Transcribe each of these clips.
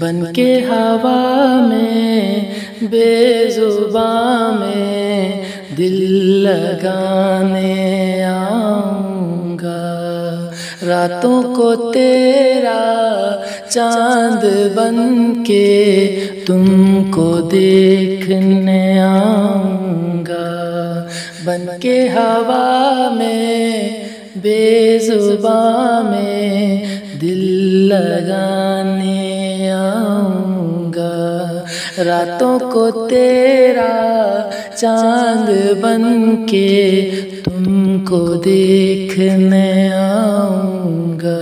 बन के हवा में बेजुबा में दिल लगाने आऊँगा। रातों को तेरा चाँद बन के तुमको देखने आऊँगा। बन के हवा में बेजुबा में दिल लगाने रातों को तेरा चाँद बन के तुमको देखने आऊँगा।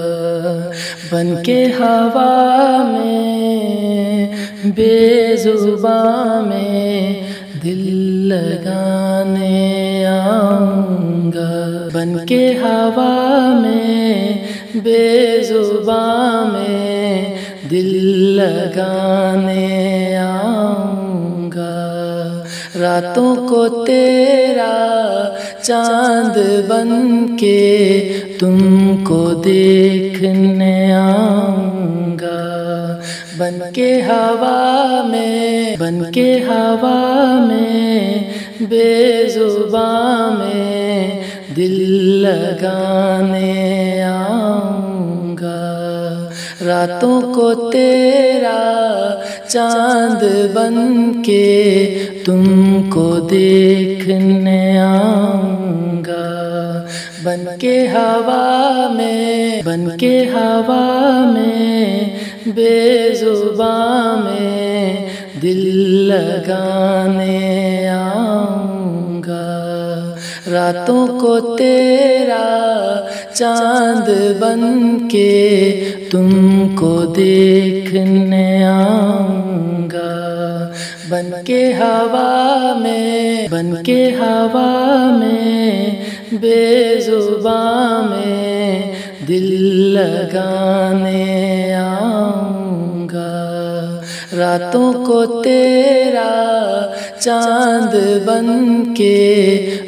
बन के हवा में, बेजुबा में दिल लगाने आऊँगा। बन के हवा में, बेजुबा में दिल लगाने आऊँगा। रातों को तेरा चाँद बन के तुमको देखने आऊँगा। बन के हवा में बन के हवा में बेजुबा में दिल लगाने आऊँगा। रातों को तेरा चाँद बन के तुमको देखने आऊँगा। बन के हवा में बन के हवा में बेजुबा में दिल लगाने आऊँगा। रातों को तेरा चाँद बन के तुमको देखने आऊँगा। बन के हवा में बन के हवा में बेजुबा में दिल लगाने आऊँगा। रातों को तेरा चाँद बन के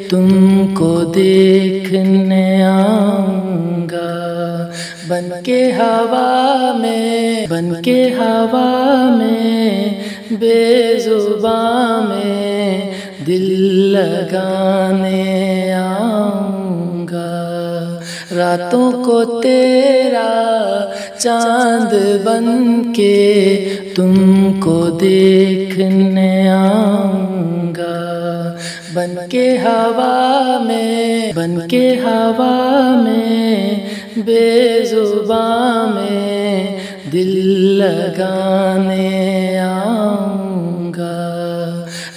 तुमको देखने आऊँगा। बन के हवा में बन के हवा में बेजुबा में दिल लगाने रातों को तेरा चाँद बन के तुमको देखने आऊँगा। बन के हवा में बन के हवा में बेजुबा में दिल लगाने आऊँगा।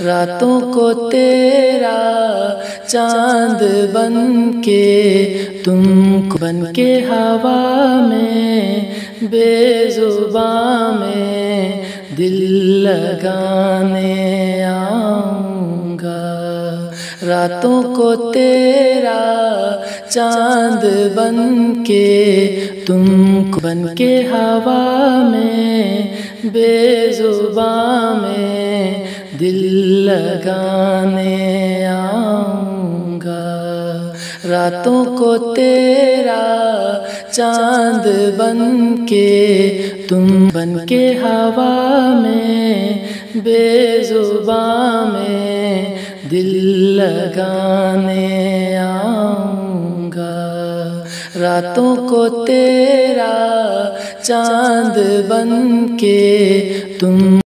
रातों को तेरा चाँद बन के तुमको बन के हवा में बेजुबा में दिल लगाने आऊँगा। रातों को तेरा चाँद बन के तुमको बन के हवा में बेजुबा में दिल लगाने आऊँगा। रातों को तेरा चाँद बन के तुम बन के हवा में बेजुबा में दिल लगाने आऊँगा। रातों को तेरा चाँद बन के तुम